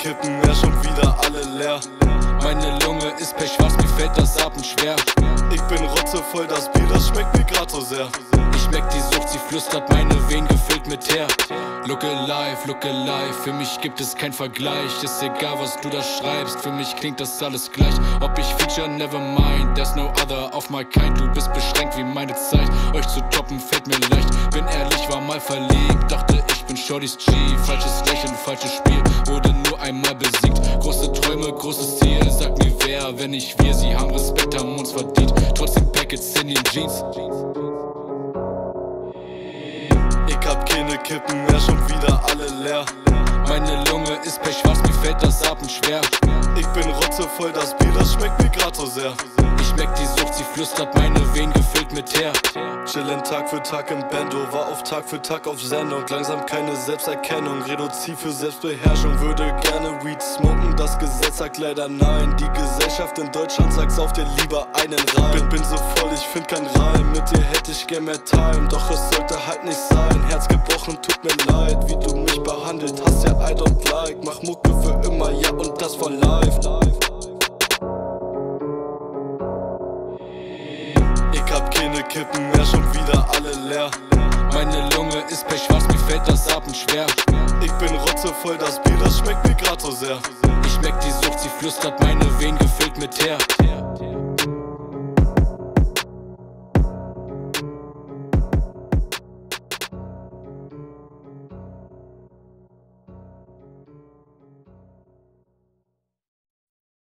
Kippen, ja schon wieder alle leer. Meine Lunge ist pechschwarz, mir fällt das Atmen schwer. Ich bin rotzevoll, das Bier, das schmeckt mir grad so sehr. Ich merk die Sucht, sie flüstert meine Venen gefüllt mit Teer. Look alive, look alive, für mich gibt es kein Vergleich. Ist egal, was du da schreibst, für mich klingt das alles gleich. Ob ich feature, never mind, there's no other of my kind. Du bist beschränkt wie meine Zeit, euch zu toppen fällt mir leicht. Bin ehrlich, war mal verliebt, dachte ich bin Shorty's G. Falsches Lächeln, falsches Spiel, großes Ziel, sag mir wer, wenn ich wir. Sie haben Respekt, haben uns verdient, trotzdem Packets in den Jeans. Ich hab keine Kippen, ja schon wieder alle leer. Meine Lunge ist mir fällt das Atmen schwer. Ich bin rotzevoll, das Bier, das schmeckt mir grad so sehr. Ich merk die Sucht, sie flüstert meine Venen gefüllt mit Teer. Chillen Tag für Tag im Bando, war auf Tag für Tag auf Sendung. Langsam keine Selbsterkennung, Reduzier für Selbstbeherrschung. Würde gerne Weed smoken, das Gesetz sagt leider nein. Die Gesellschaft in Deutschland sagt, auf dir lieber einen rein. Bin, bin so voll, ich find kein Reim. Mit dir hätte ich gern mehr Time, doch es sollte halt nicht sein. Don't like. Mach Mucke für immer, ja, und das for life. Ich hab keine Kippen, ja schon wieder alle leer. Meine Lunge ist pechschwarz, mir fällt das Atmen schwer. Ich bin rotzevoll, das Bier, das schmeckt mir grad so sehr. Ich merk die Sucht, sie flüstert meine Venen gefüllt mit Teer.